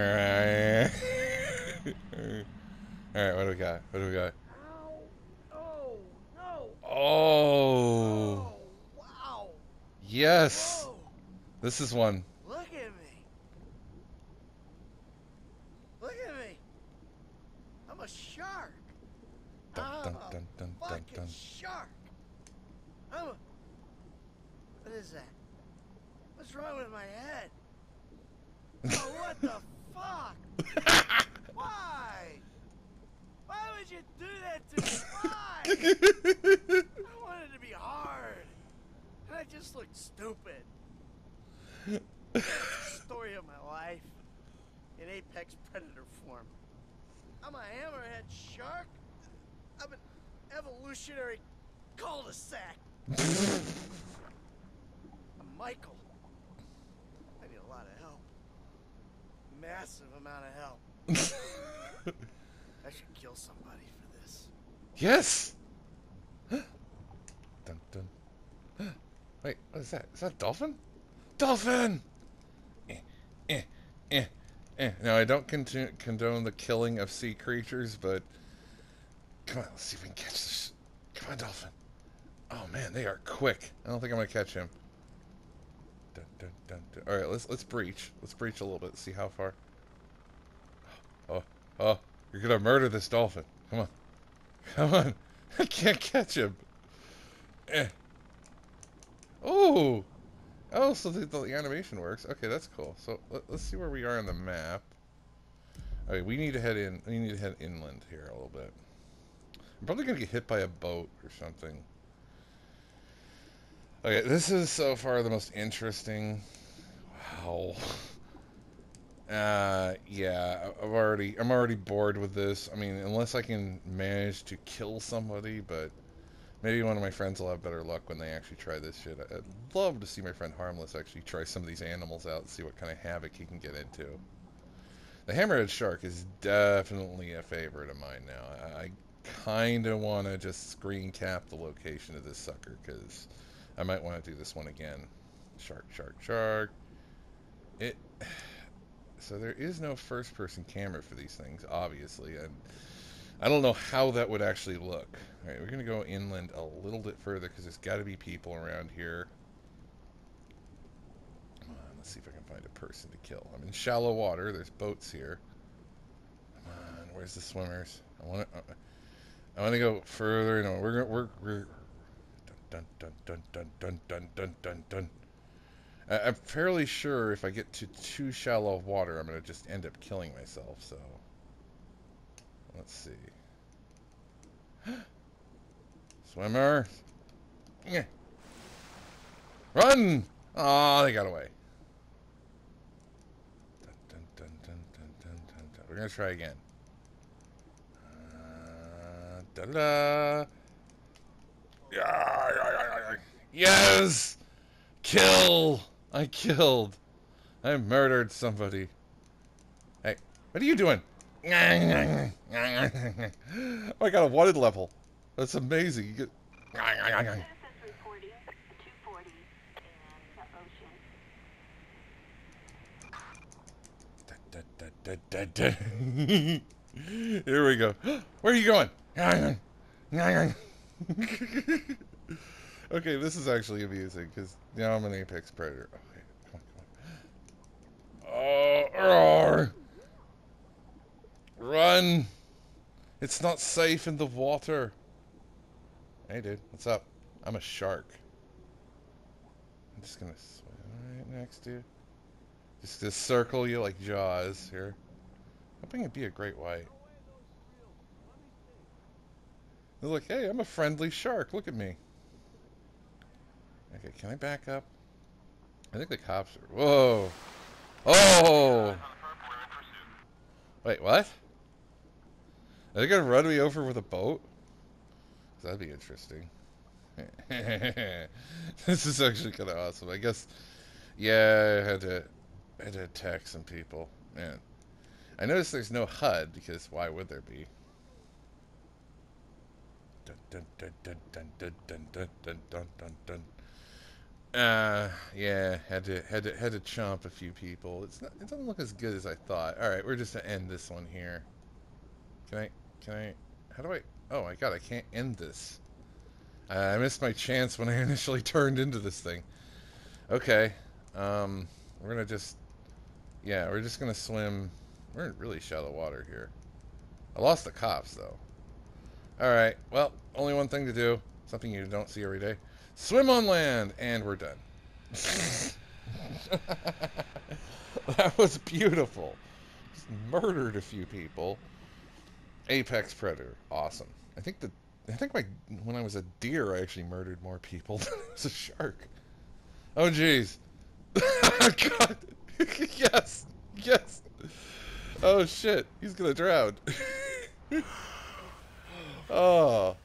Alright. Alright, what do we got? What do we got? Oh, no! Oh! Wow! Yes! Whoa! This is one. Look at me! Look at me! I'm a shark! Dun, I'm dun, a dun, dun, dun, fucking dun. shark! I'm a... What is that? What's wrong with my head? Oh, what the fuck? Why? Why would you do that to me? Why? I wanted to be hard. And I just looked stupid. Story of my life in apex predator form. I'm a hammerhead shark. I'm an evolutionary cul-de-sac. I'm Michael. I need a lot of help. Massive amount of help. I should kill somebody for this. yes! dun, dun. Wait, what is that? Is that a dolphin? Dolphin! Eh, eh, eh, eh. Now, I don't condone the killing of sea creatures, but come on, let's see if we can catch this. Come on, dolphin. Oh man, they are quick. I don't think I'm gonna catch him. Dun, dun, dun, dun. All right, let's let's breach. Let's breach a little bit. See how far. Oh, oh, you're gonna murder this dolphin. Come on, come on. I can't catch him. Eh. Oh, oh, so the, the animation works. Okay, that's cool. So let, let's see where we are on the map. All right, we need to head in. We need to head inland here a little bit. I'm probably gonna get hit by a boat or something. Okay, this is so far the most interesting. Wow. Uh, yeah, I've already, I'm already bored with this. I mean, unless I can manage to kill somebody, but maybe one of my friends will have better luck when they actually try this shit. I'd love to see my friend Harmless actually try some of these animals out and see what kind of havoc he can get into. The hammerhead shark is definitely a favorite of mine now. I, I kind of want to just screen cap the location of this sucker because I might want to do this one again. Shark, shark, shark. It. So there is no first-person camera for these things, obviously, and I don't know how that would actually look. All right, we're gonna go inland a little bit further because there's got to be people around here. On, let's see if I can find a person to kill. I'm in shallow water. There's boats here. Come on, where's the swimmers? I want to. Uh, I want to go further. No, we're we're we're. Dun dun dun dun dun dun dun dun dun. I'm fairly sure if I get to too shallow of water, I'm gonna just end up killing myself. So let's see. Swimmer, Yeah. run! Oh, they got away. Dun, dun, dun. We're gonna try again. Uh, da da yeah. Yes! Kill! I killed. I murdered somebody. Hey, what are you doing? oh, I got a wanted level. That's amazing. You get. 240 in the ocean. Here we go. Where are you going? okay, this is actually amusing because now I'm an apex predator. Okay, come on, come on. Oh, roar. Oh, run! It's not safe in the water. Hey, dude, what's up? I'm a shark. I'm just gonna swim right next to you. Just to circle you like Jaws here. I Hoping it'd be a great white. They're like, hey, I'm a friendly shark. Look at me. Can I back up? I think the cops are. Whoa! Oh! Wait, what? Are they gonna run me over with a boat? That'd be interesting. this is actually kind of awesome. I guess, yeah, I had to, I had to attack some people. Man, I noticed there's no HUD because why would there be? Dun dun dun dun dun dun dun dun dun dun dun dun. Uh, yeah, had to had to had to chomp a few people. It's not, it doesn't look as good as I thought. All right, we're just gonna end this one here. Can I? Can I? How do I? Oh my god, I can't end this. Uh, I missed my chance when I initially turned into this thing. Okay, um, we're gonna just, yeah, we're just gonna swim. We're in really shallow water here. I lost the cops though. All right, well, only one thing to do. Something you don't see every day. Swim on land, and we're done. that was beautiful. Just murdered a few people. Apex Predator, awesome. I think the I think my when I was a deer, I actually murdered more people than was a shark. Oh jeez. God. yes. Yes. Oh shit. He's gonna drown. oh.